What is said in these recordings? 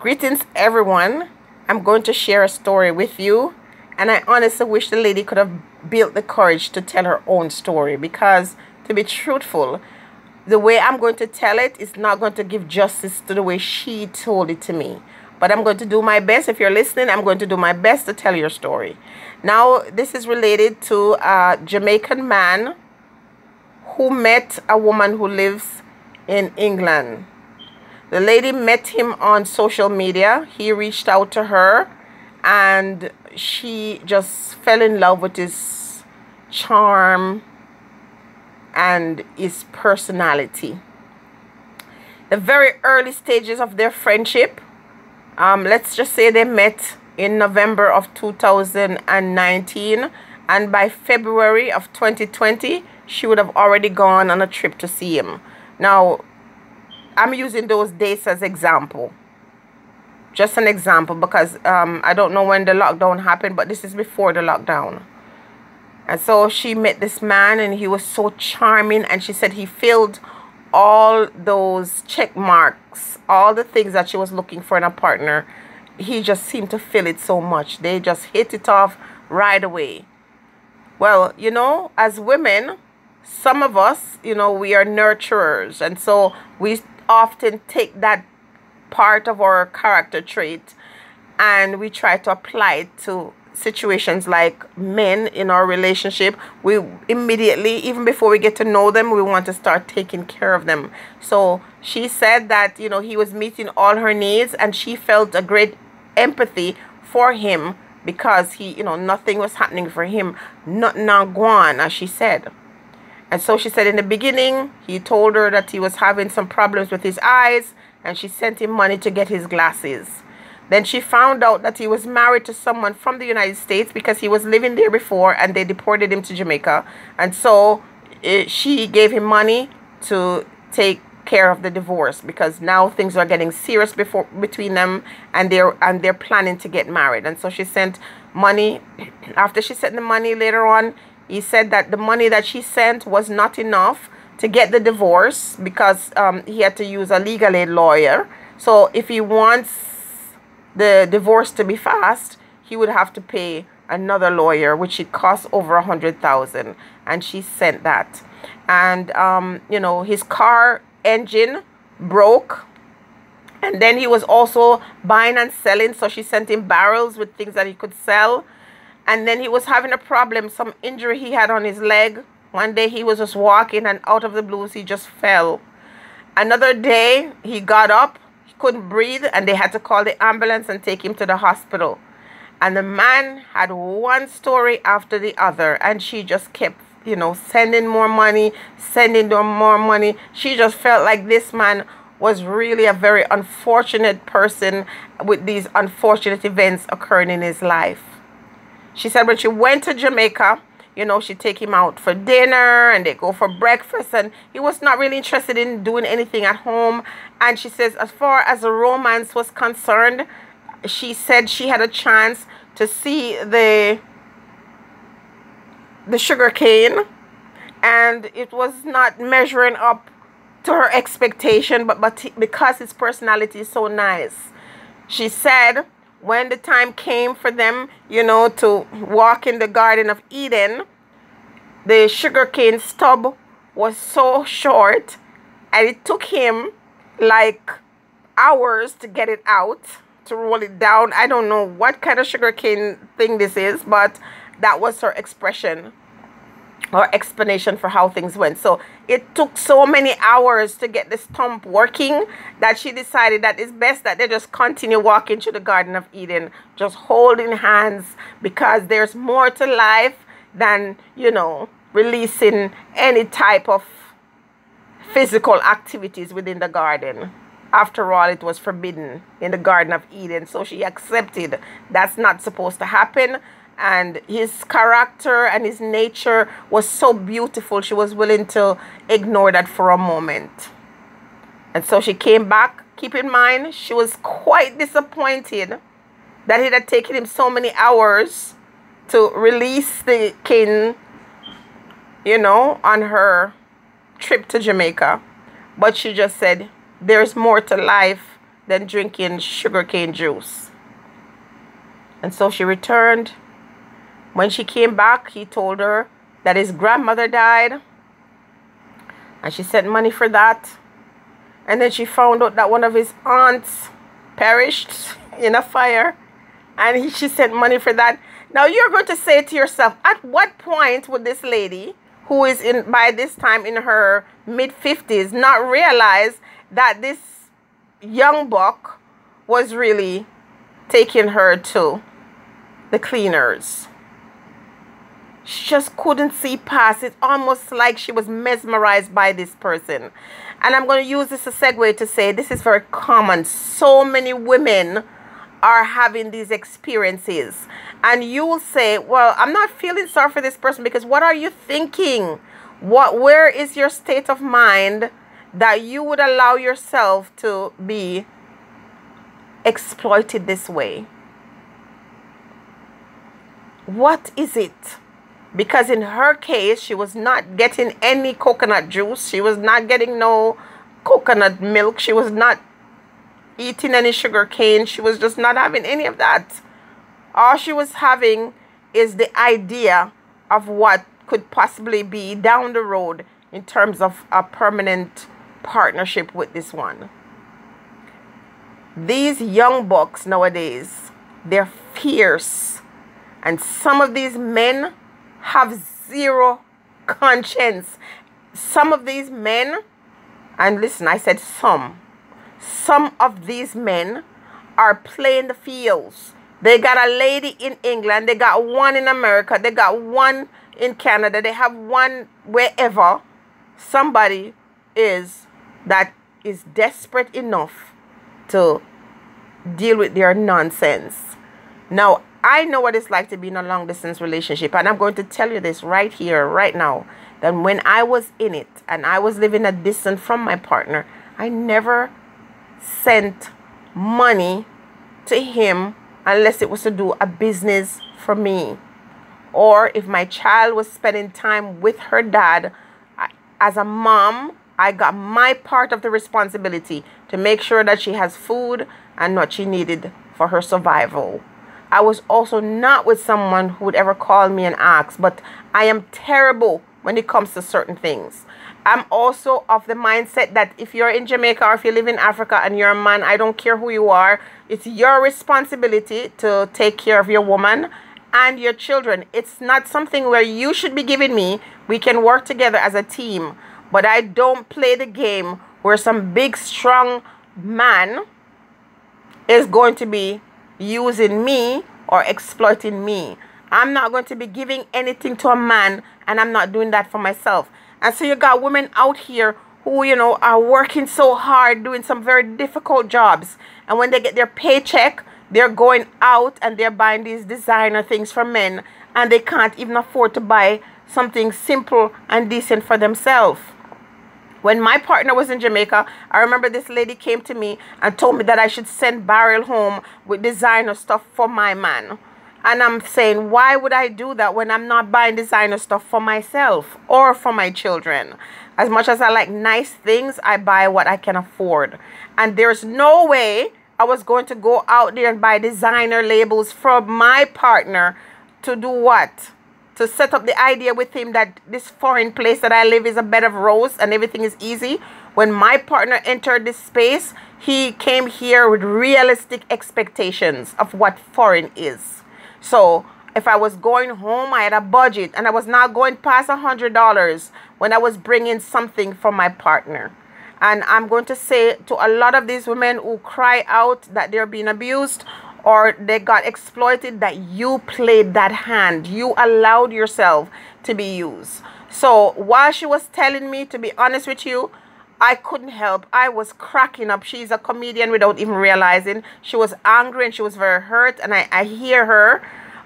Greetings, everyone. I'm going to share a story with you, and I honestly wish the lady could have built the courage to tell her own story because, to be truthful, the way I'm going to tell it is not going to give justice to the way she told it to me. But I'm going to do my best. If you're listening, I'm going to do my best to tell your story. Now, this is related to a Jamaican man who met a woman who lives in England. The lady met him on social media. He reached out to her and she just fell in love with his charm and his personality. The very early stages of their friendship, um, let's just say they met in November of 2019 and by February of 2020 she would have already gone on a trip to see him. Now I'm using those dates as example. Just an example because um, I don't know when the lockdown happened, but this is before the lockdown. And so she met this man and he was so charming and she said he filled all those check marks, all the things that she was looking for in a partner. He just seemed to fill it so much. They just hit it off right away. Well, you know, as women, some of us, you know, we are nurturers. And so we often take that part of our character trait and we try to apply it to situations like men in our relationship. We immediately even before we get to know them we want to start taking care of them. So she said that you know he was meeting all her needs and she felt a great empathy for him because he you know nothing was happening for him. Not now gone as she said and so she said in the beginning, he told her that he was having some problems with his eyes and she sent him money to get his glasses. Then she found out that he was married to someone from the United States because he was living there before and they deported him to Jamaica. And so it, eh, she gave him money to take care of the divorce because now things are getting serious before between them and they're and they're planning to get married. And so she sent money after she sent the money later on he said that the money that she sent was not enough to get the divorce because um, he had to use a legal aid lawyer. So if he wants the divorce to be fast, he would have to pay another lawyer, which it costs over a hundred thousand. And she sent that. And um, you know, his car engine broke. And then he was also buying and selling. So she sent him barrels with things that he could sell and then he was having a problem some injury he had on his leg. One day he was just walking and out of the blues he just fell. Another day he got up he couldn't breathe and they had to call the ambulance and take him to the hospital. And the man had one story after the other and she just kept you know sending more money sending them more money. She just felt like this man was really a very unfortunate person with these unfortunate events occurring in his life she said when she went to Jamaica, you know, she take him out for dinner and they go for breakfast and he was not really interested in doing anything at home. And she says as far as the romance was concerned, she said she had a chance to see the the sugar cane and it was not measuring up to her expectation but but because his personality is so nice she said when the time came for them, you know, to walk in the Garden of Eden, the sugarcane stub was so short and it took him like hours to get it out, to roll it down. I don't know what kind of sugarcane thing this is, but that was her expression or explanation for how things went. So it took so many hours to get the stump working that she decided that it's best that they just continue walking to the Garden of Eden, just holding hands because there's more to life than, you know, releasing any type of physical activities within the garden. After all, it was forbidden in the Garden of Eden. So she accepted that's not supposed to happen and his character and his nature was so beautiful she was willing to ignore that for a moment and so she came back keep in mind she was quite disappointed that it had taken him so many hours to release the king you know on her trip to jamaica but she just said there's more to life than drinking sugarcane juice. And so she returned. When she came back, he told her that his grandmother died. And she sent money for that. And then she found out that one of his aunts perished in a fire. And he, she sent money for that. Now you're going to say to yourself, at what point would this lady, who is in by this time in her mid 50s, not realize that this young buck was really taking her to the cleaners? She just couldn't see past it, almost like she was mesmerized by this person. And I'm going to use this as a segue to say this is very common. So many women are having these experiences and you will say well i'm not feeling sorry for this person because what are you thinking what where is your state of mind that you would allow yourself to be exploited this way what is it because in her case she was not getting any coconut juice she was not getting no coconut milk she was not eating any sugar cane. She was just not having any of that. All she was having is the idea of what could possibly be down the road in terms of a permanent partnership with this one. These young bucks nowadays, they're fierce. And some of these men have zero conscience. Some of these men, and listen, I said some, some of these men are playing the fields. They got a lady in England, they got one in America, they got one in Canada, they have one wherever somebody is that is desperate enough to deal with their nonsense. Now, I know what it's like to be in a long distance relationship, and I'm going to tell you this right here, right now, that when I was in it and I was living a distance from my partner, I never sent money to him unless it was to do a business for me. Or if my child was spending time with her dad, I, as a mom, I got my part of the responsibility to make sure that she has food and what she needed for her survival. I was also not with someone who would ever call me and ask, but I am terrible when it comes to certain things. I'm also of the mindset that if you're in Jamaica or if you live in Africa and you're a man, I don't care who you are, it's your responsibility to take care of your woman and your children. It's not something where you should be giving me. We can work together as a team, but I don't play the game where some big, strong man is going to be using me or exploiting me. I'm not going to be giving anything to a man, and I'm not doing that for myself. And so you got women out here who, you know, are working so hard, doing some very difficult jobs. And when they get their paycheck, they're going out and they're buying these designer things for men. And they can't even afford to buy something simple and decent for themselves. When my partner was in Jamaica, I remember this lady came to me and told me that I should send Barrel home with designer stuff for my man. And I'm saying, why would I do that when I'm not buying designer stuff for myself or for my children? As much as I like nice things, I buy what I can afford. And there's no way I was going to go out there and buy designer labels for my partner to do what? To set up the idea with him that this foreign place that I live is a bed of rose and everything is easy. When my partner entered this space, he came here with realistic expectations of what foreign is. So if I was going home, I had a budget and I was not going past a hundred dollars when I was bringing something for my partner. And I'm going to say to a lot of these women who cry out that they're being abused or they got exploited that you played that hand. You allowed yourself to be used. So while she was telling me, to be honest with you, I couldn't help. I was cracking up. She's a comedian without even realizing. She was angry and she was very hurt. And I, I hear her.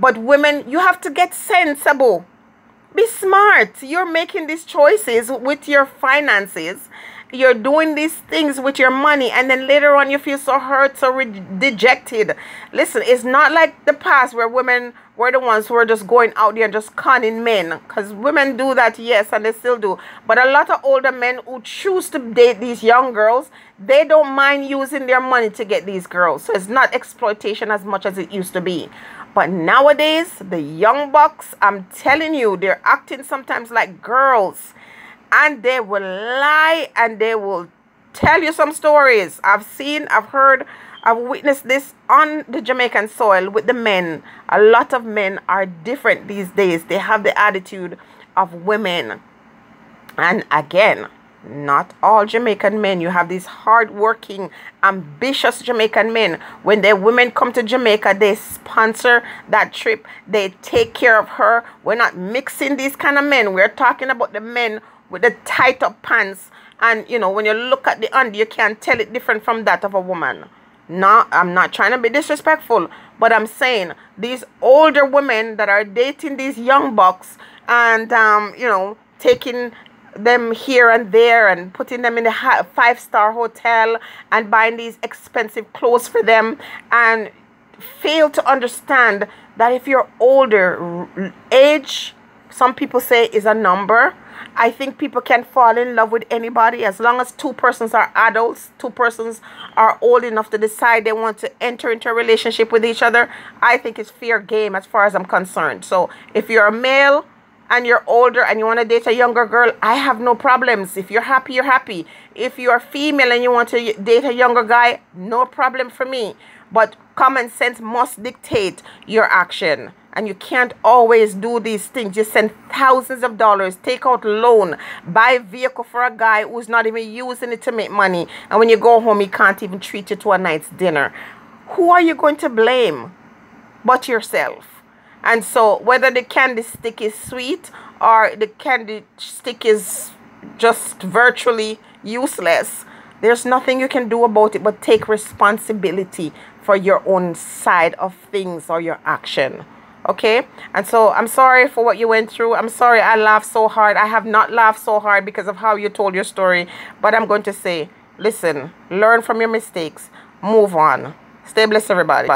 But women, you have to get sensible. Be smart. You're making these choices with your finances. You're doing these things with your money and then later on you feel so hurt so dejected. Listen it's not like the past where women were the ones who were just going out there and just conning men because women do that yes and they still do. But a lot of older men who choose to date these young girls they don't mind using their money to get these girls. So it's not exploitation as much as it used to be. But nowadays the young bucks i'm telling you they're acting sometimes like girls and they will lie and they will tell you some stories. I've seen, I've heard, I've witnessed this on the Jamaican soil with the men. A lot of men are different these days. They have the attitude of women. And again, not all Jamaican men. You have these hardworking, ambitious Jamaican men. When their women come to Jamaica, they sponsor that trip. They take care of her. We're not mixing these kind of men. We're talking about the men with the tight up pants. And you know when you look at the under you can't tell it different from that of a woman. No i'm not trying to be disrespectful but i'm saying these older women that are dating these young bucks and um you know taking them here and there and putting them in a five star hotel and buying these expensive clothes for them and fail to understand that if you're older age some people say is a number I think people can fall in love with anybody as long as two persons are adults, two persons are old enough to decide they want to enter into a relationship with each other. I think it's fair game as far as I'm concerned. So if you're a male and you're older and you want to date a younger girl, I have no problems. If you're happy, you're happy. If you're female and you want to date a younger guy, no problem for me. But common sense must dictate your action and you can't always do these things. You send thousands of dollars, take out loan, buy a vehicle for a guy who's not even using it to make money, and when you go home, he can't even treat you to a night's dinner. Who are you going to blame but yourself? And so, whether the candy stick is sweet or the candy stick is just virtually useless, there's nothing you can do about it but take responsibility for your own side of things or your action okay? And so i'm sorry for what you went through. I'm sorry i laughed so hard. I have not laughed so hard because of how you told your story. But i'm going to say listen learn from your mistakes. Move on. Stay blessed everybody